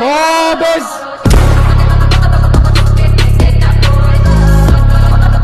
pobres.